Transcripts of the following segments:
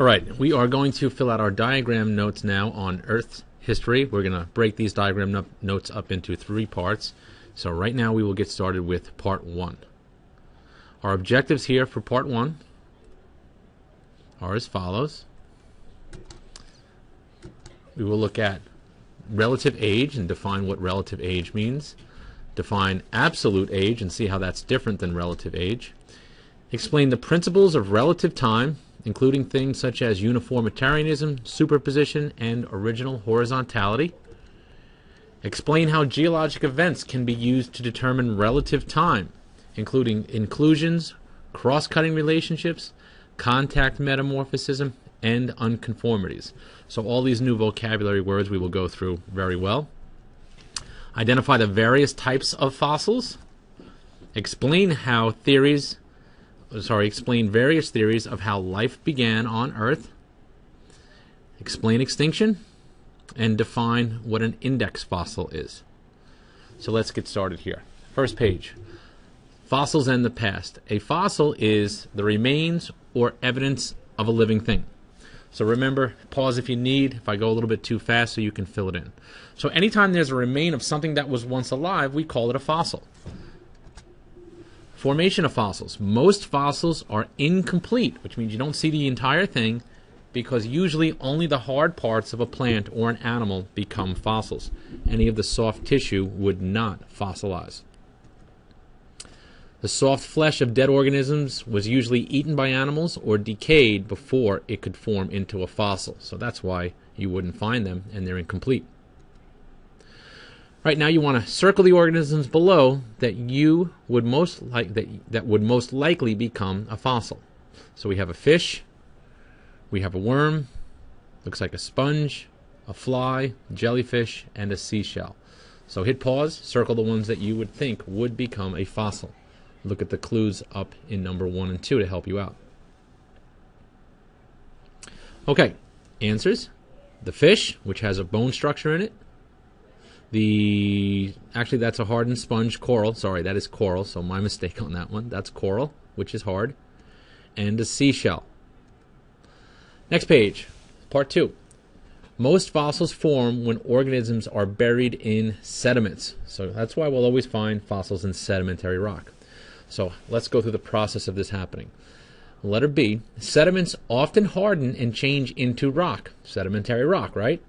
All right, we are going to fill out our diagram notes now on Earth's history. We're going to break these diagram no- notes up into three parts. So right now we will get started with part one. Our objectives here for part one are as follows. We will look at relative age and define what relative age means. Define absolute age and see how that's different than relative age. Explain the principles of relative time including things such as uniformitarianism, superposition, and original horizontality. Explain how geologic events can be used to determine relative time, including inclusions, cross cutting relationships, contact metamorphism, and unconformities. So, all these new vocabulary words we will go through very well. Identify the various types of fossils. Explain how theories sorry, explain various theories of how life began on Earth, explain extinction, and define what an index fossil is. So let's get started here. First page Fossils and the past. A fossil is the remains or evidence of a living thing. So remember, pause if you need, if I go a little bit too fast so you can fill it in. So anytime there's a remain of something that was once alive, we call it a fossil. Formation of fossils. Most fossils are incomplete, which means you don't see the entire thing because usually only the hard parts of a plant or an animal become fossils. Any of the soft tissue would not fossilize. The soft flesh of dead organisms was usually eaten by animals or decayed before it could form into a fossil. So that's why you wouldn't find them and they're incomplete. Right now, you want to circle the organisms below that you would most like that that would most likely become a fossil. So we have a fish, we have a worm, looks like a sponge, a fly, jellyfish, and a seashell. So hit pause, circle the ones that you would think would become a fossil. Look at the clues up in number one and two to help you out. Okay, answers. The fish, which has a bone structure in it, the actually that's a hardened sponge coral. Sorry, that is coral. So my mistake on that one. That's coral, which is hard, and a seashell. Next page, part two. Most fossils form when organisms are buried in sediments. So that's why we'll always find fossils in sedimentary rock. So let's go through the process of this happening. Letter B sediments often harden and change into rock, sedimentary rock, right?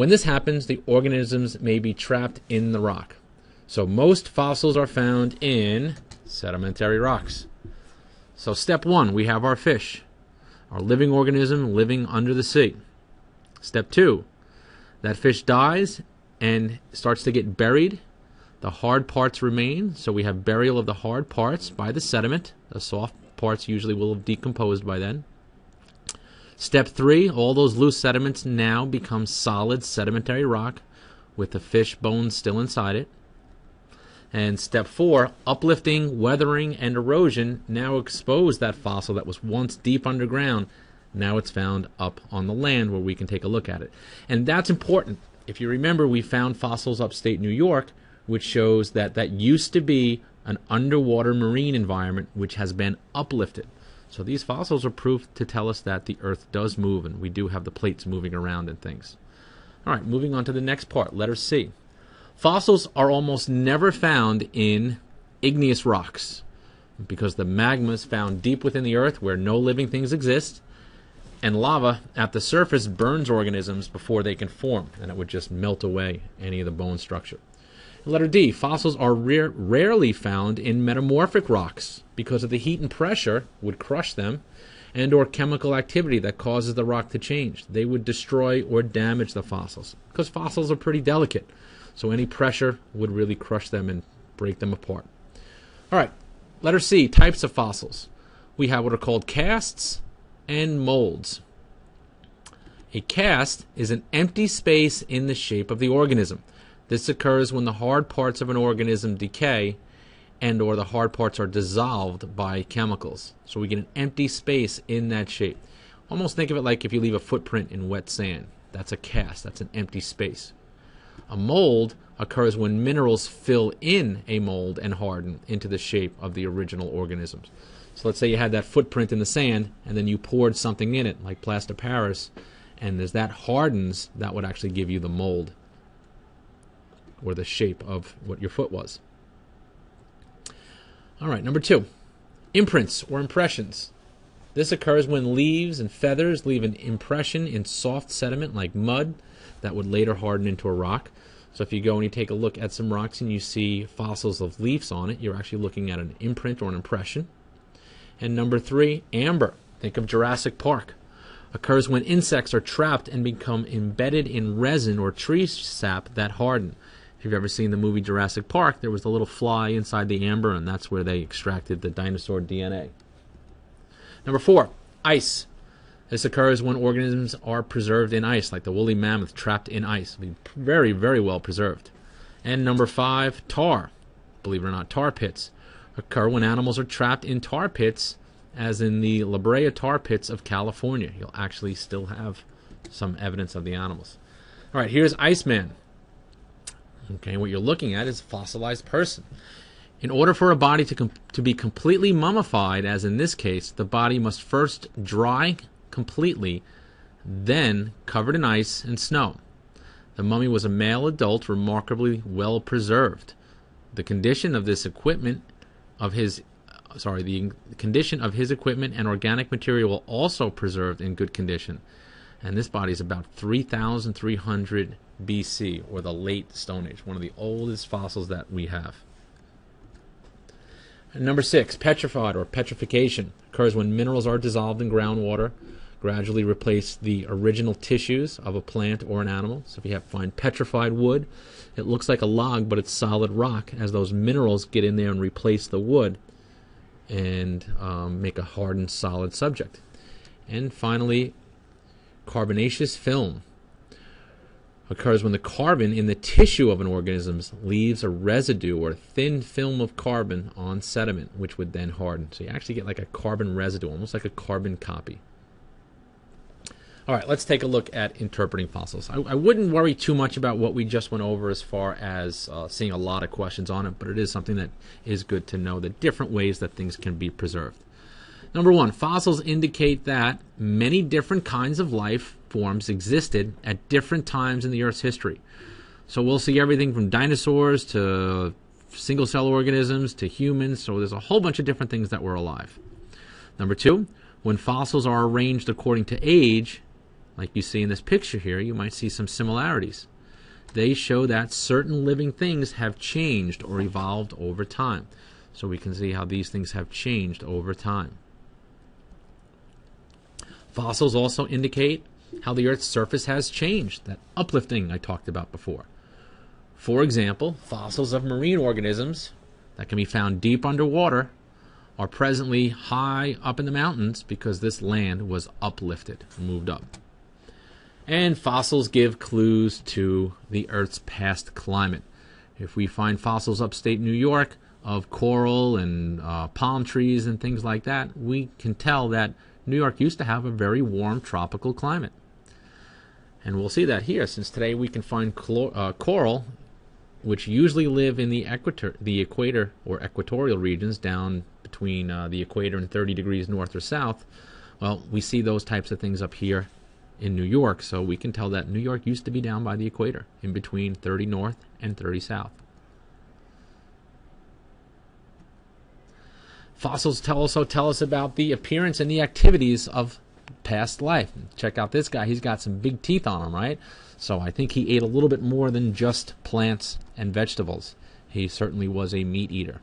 When this happens, the organisms may be trapped in the rock. So most fossils are found in sedimentary rocks. So step one, we have our fish, our living organism living under the sea. Step two, that fish dies and starts to get buried. The hard parts remain, so we have burial of the hard parts by the sediment. The soft parts usually will have decomposed by then. Step three, all those loose sediments now become solid sedimentary rock with the fish bones still inside it. And step four, uplifting, weathering, and erosion now expose that fossil that was once deep underground. Now it's found up on the land where we can take a look at it. And that's important. If you remember, we found fossils upstate New York, which shows that that used to be an underwater marine environment which has been uplifted. So these fossils are proof to tell us that the Earth does move and we do have the plates moving around and things. All right, moving on to the next part, letter C. Fossils are almost never found in igneous rocks because the magma is found deep within the Earth where no living things exist, and lava at the surface burns organisms before they can form, and it would just melt away any of the bone structure. Letter D. Fossils are rare, rarely found in metamorphic rocks because of the heat and pressure would crush them and or chemical activity that causes the rock to change. They would destroy or damage the fossils because fossils are pretty delicate. So any pressure would really crush them and break them apart. All right. Letter C. Types of fossils. We have what are called casts and molds. A cast is an empty space in the shape of the organism. This occurs when the hard parts of an organism decay and or the hard parts are dissolved by chemicals. So we get an empty space in that shape. Almost think of it like if you leave a footprint in wet sand. That's a cast, that's an empty space. A mold occurs when minerals fill in a mold and harden into the shape of the original organisms. So let's say you had that footprint in the sand, and then you poured something in it, like plaster Paris, and as that hardens, that would actually give you the mold or the shape of what your foot was. All right, number two, imprints or impressions. This occurs when leaves and feathers leave an impression in soft sediment like mud that would later harden into a rock. So if you go and you take a look at some rocks and you see fossils of leaves on it, you're actually looking at an imprint or an impression. And number three, amber. Think of Jurassic Park. Occurs when insects are trapped and become embedded in resin or tree sap that harden. If you've ever seen the movie Jurassic Park, there was a little fly inside the amber, and that's where they extracted the dinosaur DNA. Number four, ice. This occurs when organisms are preserved in ice, like the woolly mammoth trapped in ice. Very, very well preserved. And number five, tar. Believe it or not, tar pits occur when animals are trapped in tar pits, as in the La Brea tar pits of California. You'll actually still have some evidence of the animals. All right, here's Iceman. Okay, what you're looking at is a fossilized person. In order for a body to, com- to be completely mummified, as in this case, the body must first dry completely, then covered in ice and snow. The mummy was a male adult, remarkably well preserved. The condition of this equipment, of his, uh, sorry, the condition of his equipment and organic material also preserved in good condition. And this body is about 3,300 BC, or the late Stone Age, one of the oldest fossils that we have. And number six, petrified or petrification occurs when minerals are dissolved in groundwater, gradually replace the original tissues of a plant or an animal. So if you have find petrified wood, it looks like a log, but it's solid rock as those minerals get in there and replace the wood and um, make a hardened solid subject. And finally, carbonaceous film occurs when the carbon in the tissue of an organism leaves a residue or a thin film of carbon on sediment, which would then harden. So you actually get like a carbon residue, almost like a carbon copy. All right, let's take a look at interpreting fossils. I, I wouldn't worry too much about what we just went over as far as uh, seeing a lot of questions on it, but it is something that is good to know the different ways that things can be preserved. Number one, fossils indicate that many different kinds of life forms existed at different times in the Earth's history. So we'll see everything from dinosaurs to single cell organisms to humans. So there's a whole bunch of different things that were alive. Number two, when fossils are arranged according to age, like you see in this picture here, you might see some similarities. They show that certain living things have changed or evolved over time. So we can see how these things have changed over time. Fossils also indicate how the Earth's surface has changed, that uplifting I talked about before. For example, fossils of marine organisms that can be found deep underwater are presently high up in the mountains because this land was uplifted, moved up. And fossils give clues to the Earth's past climate. If we find fossils upstate New York of coral and uh, palm trees and things like that, we can tell that New York used to have a very warm tropical climate. And we'll see that here, since today we can find chlor- uh, coral, which usually live in the equator, the equator or equatorial regions down between uh, the equator and 30 degrees north or south. Well, we see those types of things up here in New York, so we can tell that New York used to be down by the equator, in between 30 north and 30 south. Fossils tell also tell us about the appearance and the activities of past life. Check out this guy; he's got some big teeth on him, right? So I think he ate a little bit more than just plants and vegetables. He certainly was a meat eater.